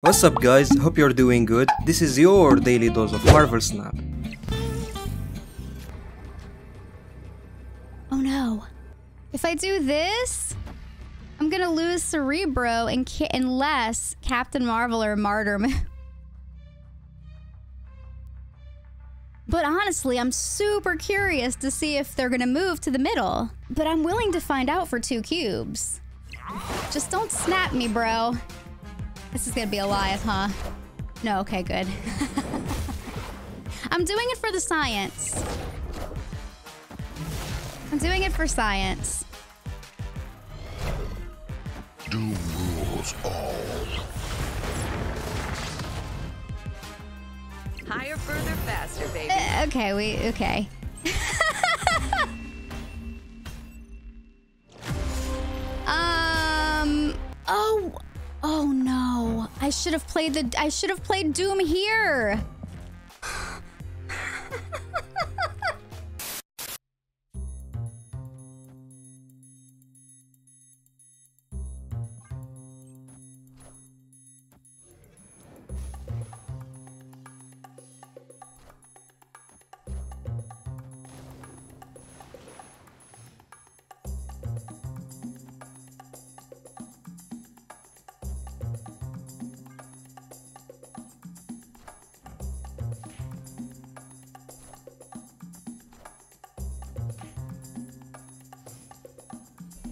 What's up guys, hope you're doing good. This is your daily dose of Marvel Snap. Oh no. If I do this, I'm gonna lose Cerebro and unless Captain Marvel or Martyr. but honestly, I'm super curious to see if they're gonna move to the middle. But I'm willing to find out for two cubes. Just don't snap me, bro. This is gonna be Alioth, huh? No, okay, good. I'm doing it for the science. I'm doing it for science. Doom rules all. Higher, further, faster, baby. Uh, okay, we okay. I should have played the. I should have played Doom here.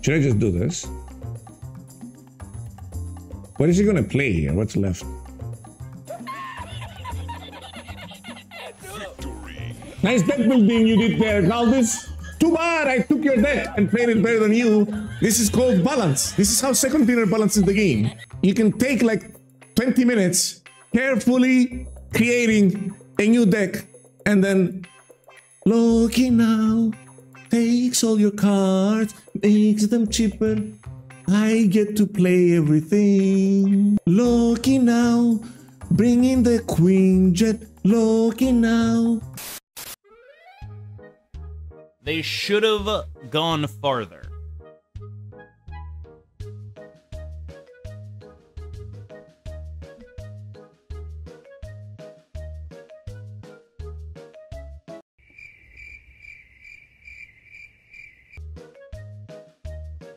Should I just do this? What is he gonna play here? What's left? Nice deck building you did there, Galvis. Too bad I took your deck and played it better than you. This is called balance. This is how second tier balances the game. You can take like 20 minutes carefully creating a new deck and then looking now takes all your cards, makes them cheaper. I get to play everything. Loki now, bring in the Queen Jet. Loki now. They should have gone farther.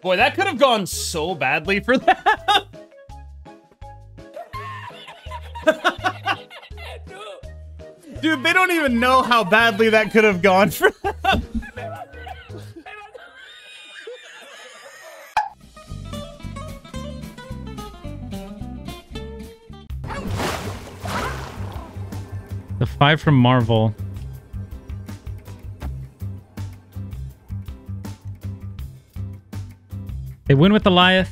Boy, that could have gone so badly for them. Dude, they don't even know how badly that could have gone for them. The five from Marvel. They win with Alioth.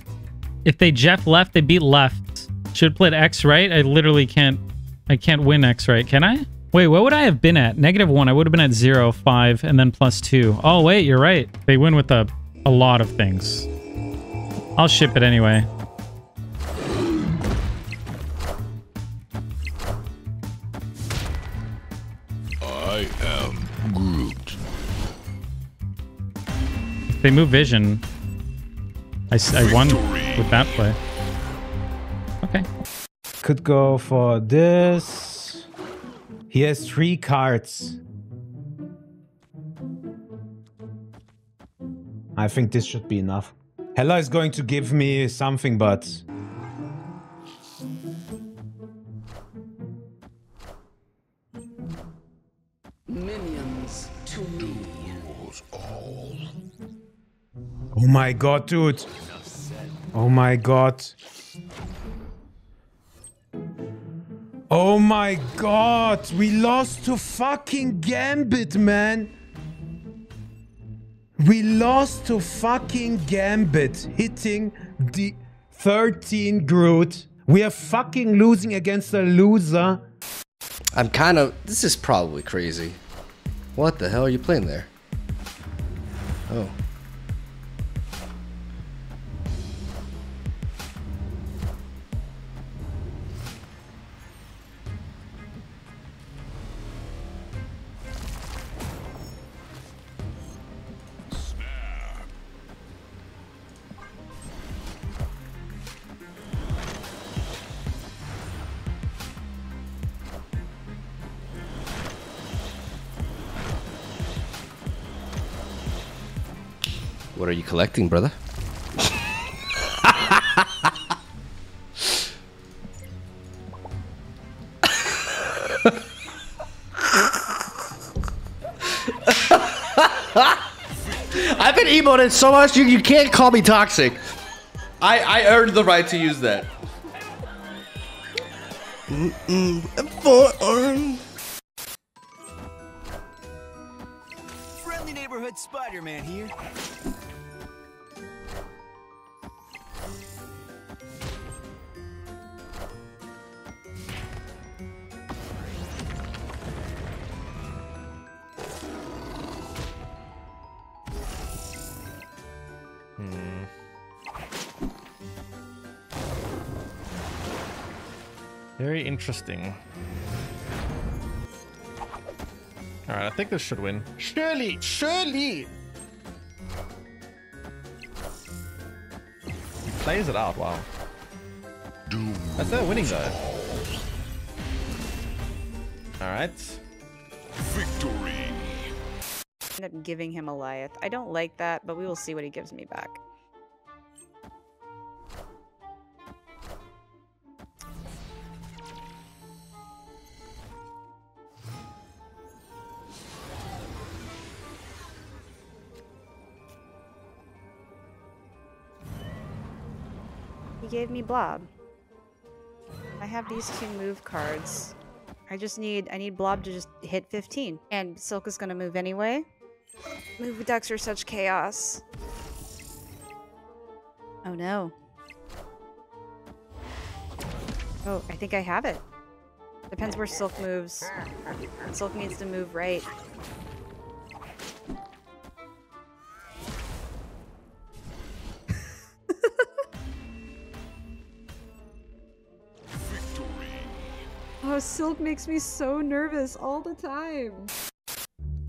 If they Jeff left, they beat left. Should played X right. I literally can't. I can't win X right. Can I? Wait, what would I have been at? Negative one. I would have been at zero, five, and then plus two. Oh wait, you're right. They win with a a lot of things. I'll ship it anyway. I am Groot. If they move Vision, I, s- I won with that play. Okay. Could go for this. He has three cards. I think this should be enough. Hela is going to give me something, but oh my god, dude. Oh my god. Oh my god, we lost to fucking Gambit, man. We lost to fucking Gambit, hitting the 13 Groot. We are fucking losing against a loser. I'm kind of. This is probably crazy. What the hell are you playing there? Oh. What are you collecting, brother? I've been emoting so much, you, you can't call me toxic. I, I earned the right to use that. Friendly um, Spider-Man here. Hmm. Very interesting. Alright, I think this should win. Surely! Surely! He plays it out, wow. That's not winning though. Alright. Victory. end up giving him Alioth. I don't like that, but we will see what he gives me back. He gave me Blob. I have these two move cards. I just need I need Blob to just hit 15. And Silk is gonna move anyway. Move decks are such chaos. Oh no. Oh, I think I have it. Depends where Silk moves. Silk needs to move right. Silk makes me so nervous all the time.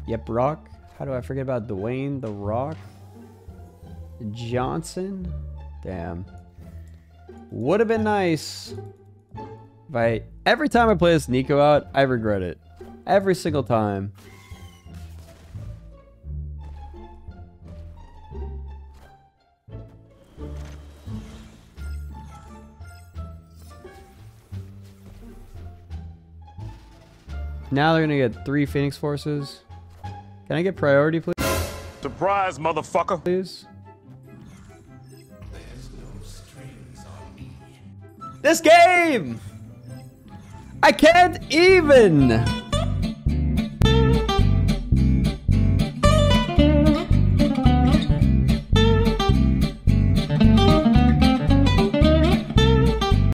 Yep, Rock. How do I forget about Dwayne the Rock? Johnson? Damn. Would have been nice. If I every time I play this Nico out, I regret it. Every single time. Now they're gonna get three Phoenix Forces. Can I get priority, please? Surprise, motherfucker. Please. This game! I can't even!